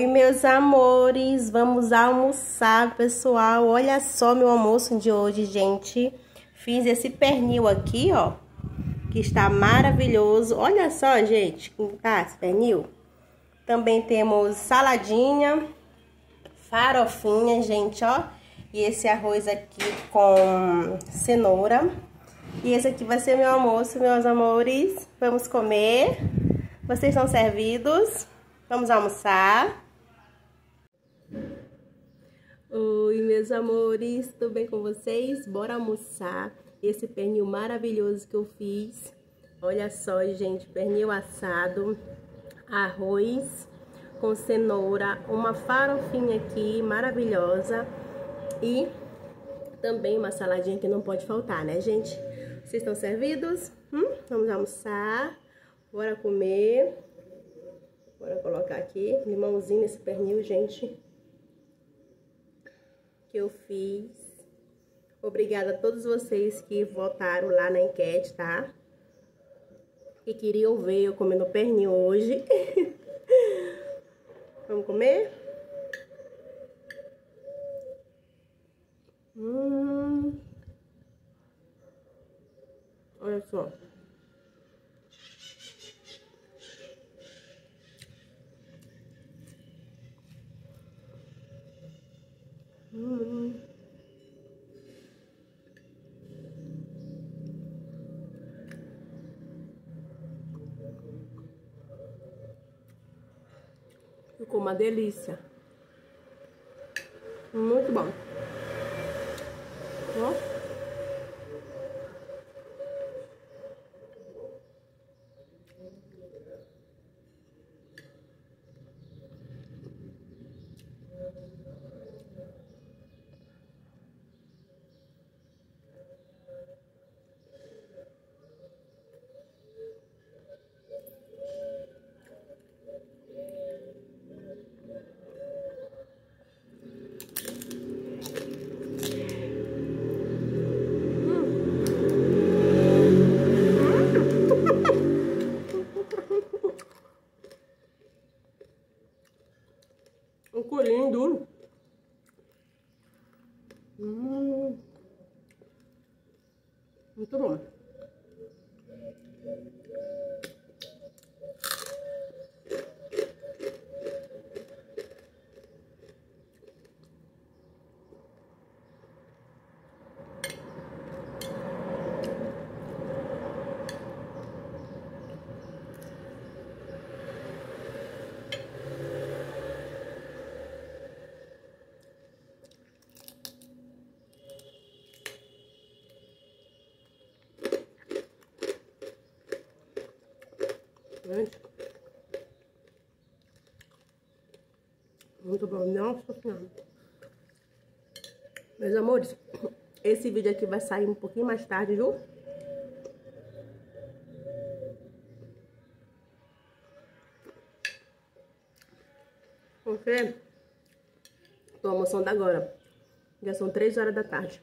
Oi, meus amores, vamos almoçar, pessoal. Olha só meu almoço de hoje, gente. Fiz esse pernil aqui, ó, que está maravilhoso. Olha só, gente, como tá esse pernil. Também temos saladinha, farofinha, gente, ó. E esse arroz aqui com cenoura. E esse aqui vai ser meu almoço, meus amores. Vamos comer. Vocês estão servidos? Vamos almoçar? Oi, meus amores, tudo bem com vocês? Bora almoçar esse pernil maravilhoso que eu fiz. Olha só, gente, pernil assado, arroz com cenoura, uma farofinha aqui maravilhosa e também uma saladinha que não pode faltar, né, gente? Vocês estão servidos? Hum? Vamos almoçar. Bora comer. Bora colocar aqui limãozinho nesse pernil, gente. Que eu fiz. Obrigada a todos vocês que votaram lá na enquete, tá? Que queriam ver eu comendo pernil hoje. Vamos comer? Hum. Olha só. Hum. Ficou uma delícia. Muito bom. Ó. Um corinho duro. Hum. Muito bom. Gente. Muito bom. Nossa Senhora. Meus amores, esse vídeo aqui vai sair um pouquinho mais tarde, viu? Porque tô almoçando agora. Já são três horas da tarde.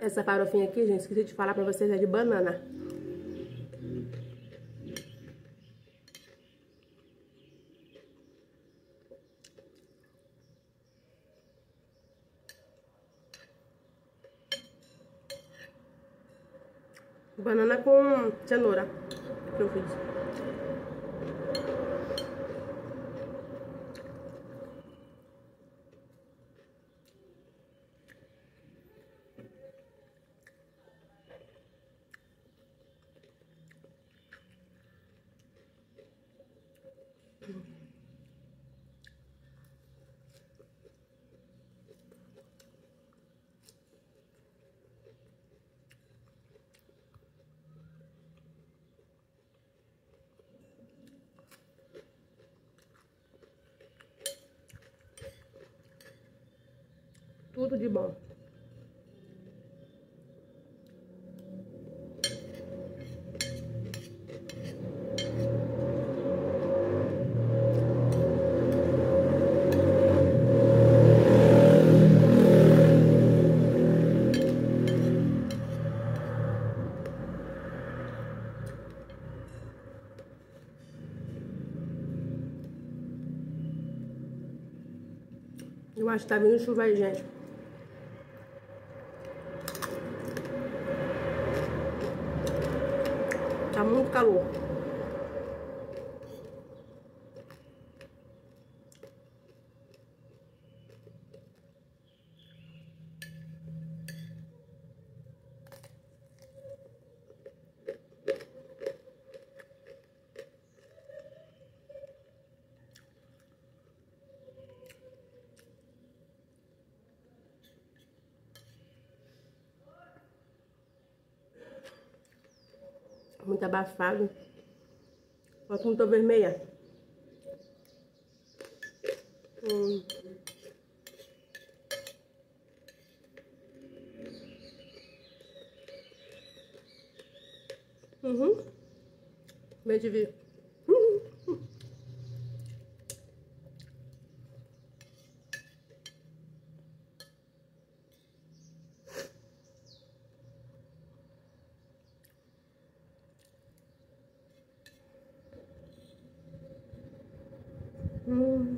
Essa farofinha aqui, gente, esqueci de falar pra vocês, é de banana. Banana com cenoura que eu fiz. tudo de bom. Eu acho que tá vindo chuva aí, gente. Muito calor. Muito abafado. Olha como tô vermelha. Hum. Uhum. Vem de vir. Hum.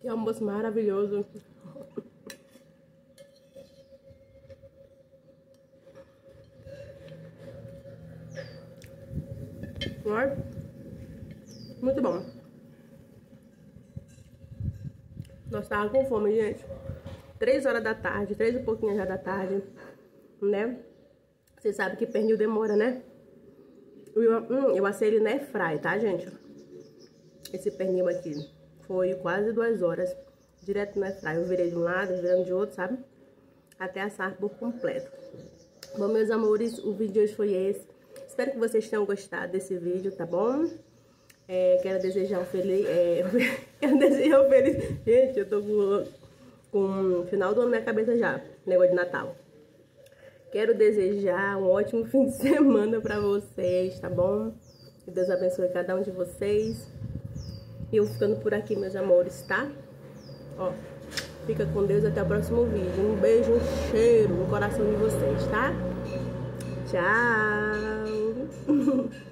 Que almoço maravilhoso. Muito bom. Nós tava com fome, gente. Três horas da tarde, três e pouquinho já da tarde, né? Você sabe que pernil demora, né? Eu, hum, eu assei ele na fry, tá, gente? Esse pernil aqui. Foi quase duas horas, direto na fry. Eu virei de um lado, virando de outro, sabe? Até assar por completo. Bom, meus amores, o vídeo de hoje foi esse. Espero que vocês tenham gostado desse vídeo, tá bom? É, quero desejar um feliz... É, quero desejar um feliz... Gente, eu tô com, com o final do ano na cabeça já, negócio de Natal. Quero desejar um ótimo fim de semana pra vocês, tá bom? Que Deus abençoe cada um de vocês. E eu ficando por aqui, meus amores, tá? Ó, fica com Deus até o próximo vídeo. Um beijo, um cheiro no coração de vocês, tá? Tchau!